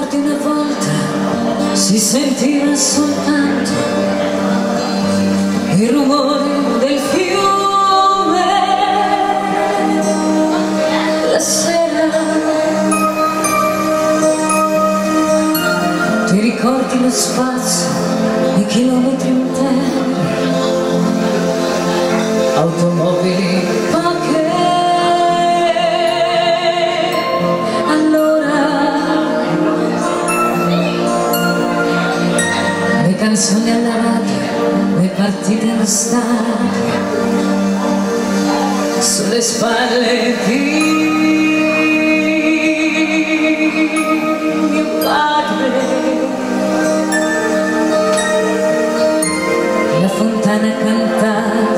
ricordi una volta si sentiva soltanto il rumore del fiume. La sera ti ricordi lo spazio e chilometri interi automobili canzoni alla radio, le partite nostalgiche sulle spalle di mio padre. La fontana cantava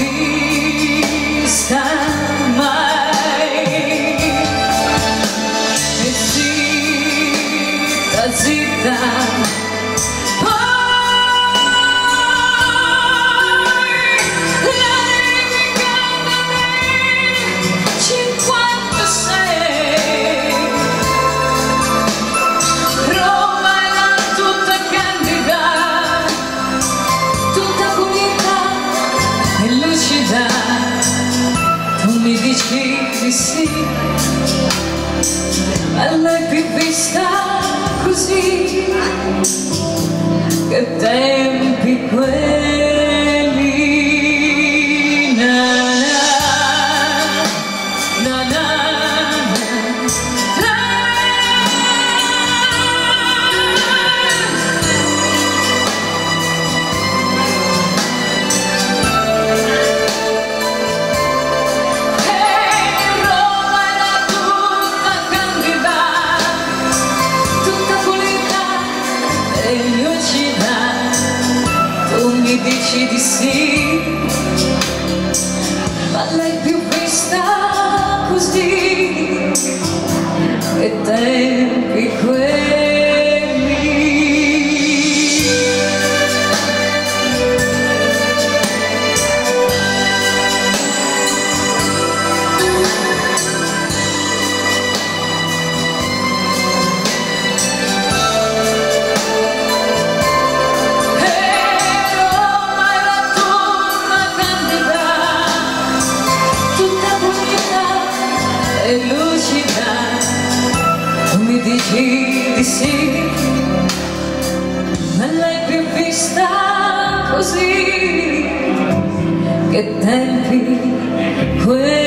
be stessi bella e più vista così che te de ti, de si. Dici di sì, ma l'hai più vista così, che tempi quelli.